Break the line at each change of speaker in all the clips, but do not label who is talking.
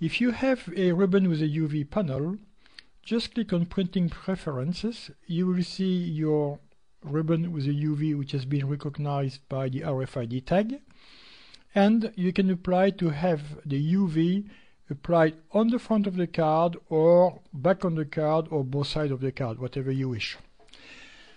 If you have a ribbon with a UV panel, just click on Printing Preferences. You will see your ribbon with a UV which has been recognized by the RFID tag. And you can apply to have the UV applied on the front of the card or back on the card or both sides of the card, whatever you wish.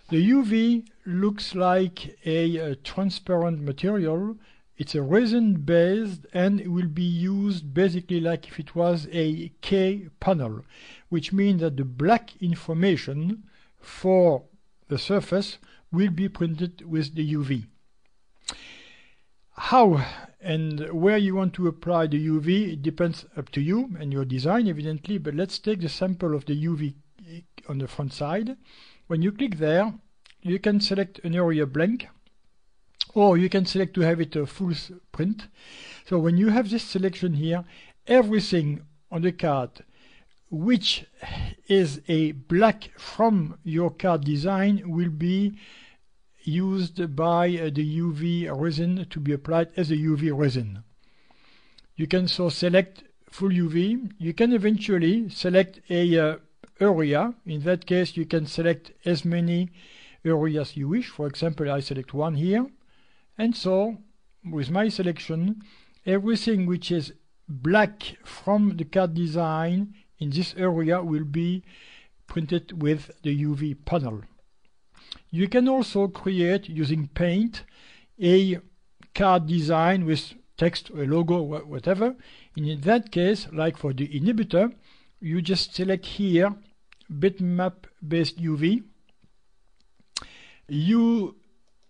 The UV looks like a, a transparent material. It's a resin based and it will be used basically like if it was a K panel, which means that the black information for the surface will be printed with the UV. How and where you want to apply the UV, it depends up to you and your design evidently, but let's take the sample of the UV on the front side. When you click there, you can select an area blank or you can select to have it a full print. So when you have this selection here, everything on the card which is a black from your card design will be used by uh, the UV resin to be applied as a UV resin. You can so select full UV. You can eventually select a uh, area. In that case, you can select as many areas you wish. For example, I select one here. And so, with my selection, everything which is black from the card design in this area will be printed with the UV panel. You can also create using paint a card design with text, a logo, whatever. And in that case, like for the inhibitor, you just select here bitmap based UV. You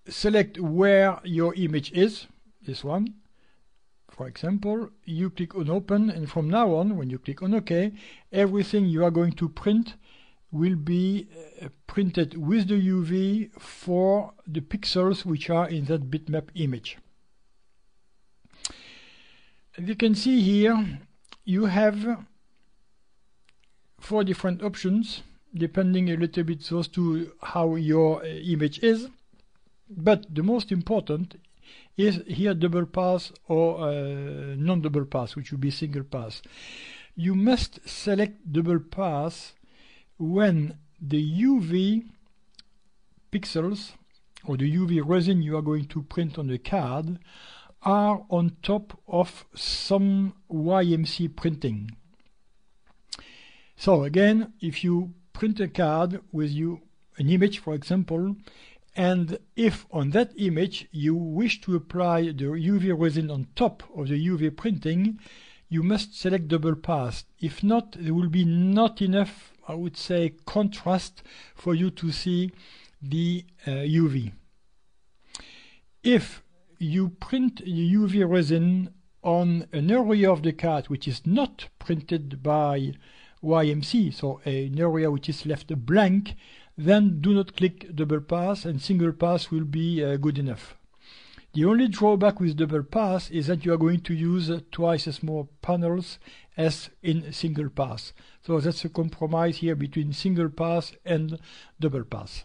select where your image is, this one. For example, you click on open and from now on, when you click on OK, everything you are going to print will be uh, printed with the UV for the pixels which are in that bitmap image. As you can see here, you have four different options depending a little bit as to how your uh, image is. But the most important is here double pass or uh, non-double pass, which would be single pass. You must select double pass when the UV pixels or the UV resin you are going to print on the card are on top of some YMC printing. So again, if you print a card with you an image, for example, and if on that image you wish to apply the UV resin on top of the UV printing, you must select double pass. If not, there will be not enough I would say contrast for you to see the uh, UV. If you print the UV resin on an area of the card which is not printed by YMC, so an area which is left blank, then do not click double pass and single pass will be uh, good enough. The only drawback with double pass is that you are going to use twice as more panels as in single pass. So that's a compromise here between single pass and double pass.